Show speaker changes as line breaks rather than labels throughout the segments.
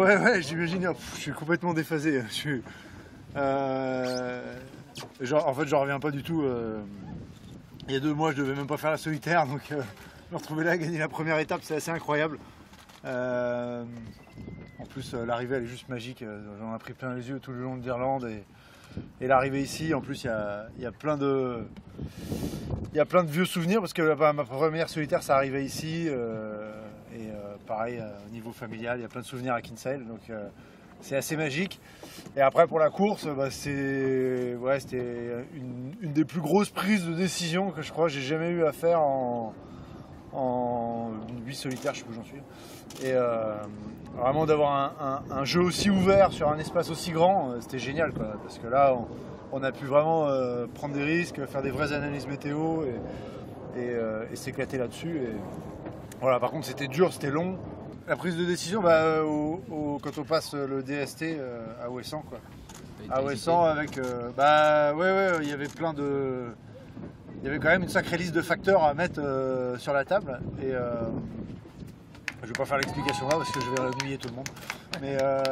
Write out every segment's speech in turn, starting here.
Ouais, ouais, j'imagine. oh, Je suis complètement déphasé. Je suis. euh, genre, en fait, j'en reviens pas du tout. euh, Il y a deux mois, je devais même pas faire la solitaire, donc euh, me retrouver là, gagner la première étape, c'est assez incroyable. Euh, en plus, l'arrivée, elle est juste magique. J'en ai pris plein les yeux tout le long de l'Irlande et, l'arrivée ici, en plus, il y a, y a plein de. Il y a plein de vieux souvenirs parce que ma ma première solitaire, ça arrivait ici. Pareil, euh, au niveau familial, il y a plein de souvenirs à Kinsale. Donc euh, c'est assez magique. Et après, pour la course, bah, c'était une, des plus grosses prises de décision que je crois que j'ai jamais eu à faire en, en 8 solitaires, je sais où j'en suis. Et euh, vraiment d'avoir un, jeu aussi ouvert sur un espace aussi grand, c'était génial. Quoi, parce que là, on, a pu vraiment prendre des risques, faire des vraies analyses météo et, s'éclater là-dessus. Voilà, par contre, c'était dur, c'était long. La prise de décision, bah, euh, au- au- quand on passe le DST euh, à Ouessant, quoi. À Ouessant, avec. euh, bah, ouais, ouais, il y avait plein de. Il y avait quand même une sacrée liste de facteurs à mettre euh, sur la table. Et. euh, je vais pas faire l'explication là parce que je vais ennuyer tout le monde. Mais. euh,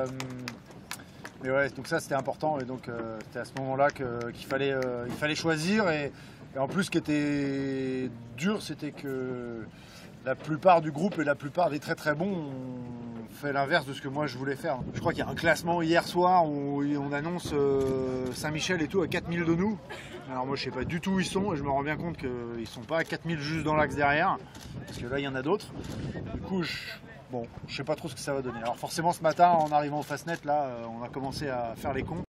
mais ouais, donc ça c'était important et donc euh, c'était à ce moment-là qu'il fallait, euh, il fallait choisir et, et en plus ce qui était dur c'était que la plupart du groupe et la plupart des très très bons ont fait l'inverse de ce que moi je voulais faire. Je crois qu'il y a un classement hier soir où on annonce euh, Saint-Michel et tout à 4000 de nous. Alors moi je sais pas du tout où ils sont et je me rends bien compte qu'ils sont pas à 4000 juste dans l'axe derrière parce que là il y en a d'autres. Du coup je, bon, je sais pas trop ce que ça va donner. Alors forcément ce matin en arrivant au Fastnet là euh, on a commencé à faire les cons.